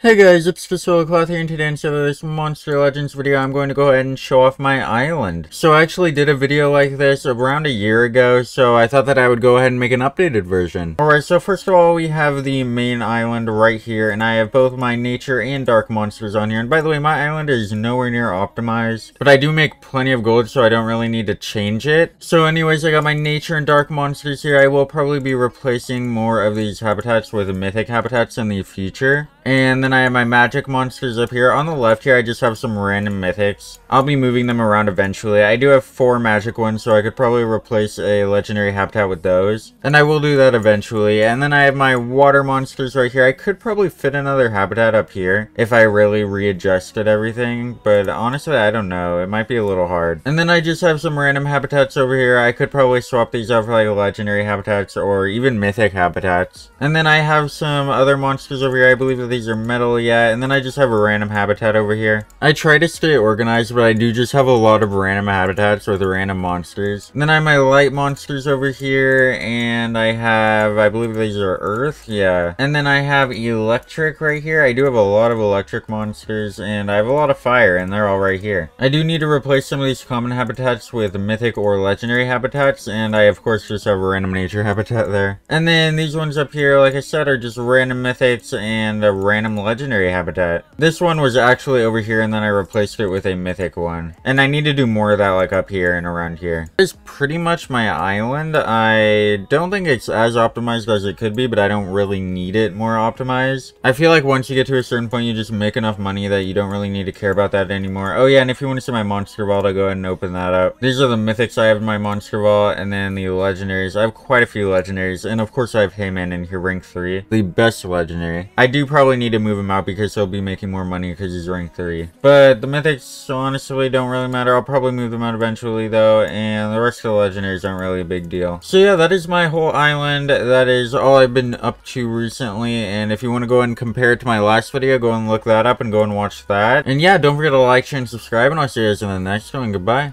Hey guys, it's Cloth here, and today instead of this Monster Legends video, I'm going to go ahead and show off my island. So I actually did a video like this around a year ago, so I thought that I would go ahead and make an updated version. Alright, so first of all, we have the main island right here, and I have both my nature and dark monsters on here. And by the way, my island is nowhere near optimized, but I do make plenty of gold, so I don't really need to change it. So anyways, I got my nature and dark monsters here. I will probably be replacing more of these habitats with mythic habitats in the future. And then I have my magic monsters up here. On the left here, I just have some random mythics. I'll be moving them around eventually. I do have four magic ones, so I could probably replace a legendary habitat with those. And I will do that eventually. And then I have my water monsters right here. I could probably fit another habitat up here if I really readjusted everything. But honestly, I don't know. It might be a little hard. And then I just have some random habitats over here. I could probably swap these out for like legendary habitats or even mythic habitats. And then I have some other monsters over here. I believe that these are metal, yet. and then I just have a random habitat over here. I try to stay organized, but I do just have a lot of random habitats with random monsters. And then I have my light monsters over here, and I have, I believe these are earth, yeah. And then I have electric right here. I do have a lot of electric monsters, and I have a lot of fire, and they're all right here. I do need to replace some of these common habitats with mythic or legendary habitats, and I of course just have a random nature habitat there. And then these ones up here, like I said, are just random mythics and a random legendary habitat. This one was actually over here and then I replaced it with a mythic one. And I need to do more of that like up here and around here. This is pretty much my island. I don't think it's as optimized as it could be, but I don't really need it more optimized. I feel like once you get to a certain point, you just make enough money that you don't really need to care about that anymore. Oh yeah, and if you want to see my monster vault, I'll go ahead and open that up. These are the mythics I have in my monster vault, and then the legendaries. I have quite a few legendaries, and of course I have Heyman in here, rank 3. The best legendary. I do probably need to move him out because he'll be making more money because he's rank 3. But the mythics honestly don't really matter. I'll probably move them out eventually though, and the rest of the legendaries aren't really a big deal. So yeah, that is my whole island. That is all I've been up to recently, and if you want to go and compare it to my last video, go and look that up and go and watch that. And yeah, don't forget to like, share, and subscribe, and I'll see you guys in the next one. Goodbye.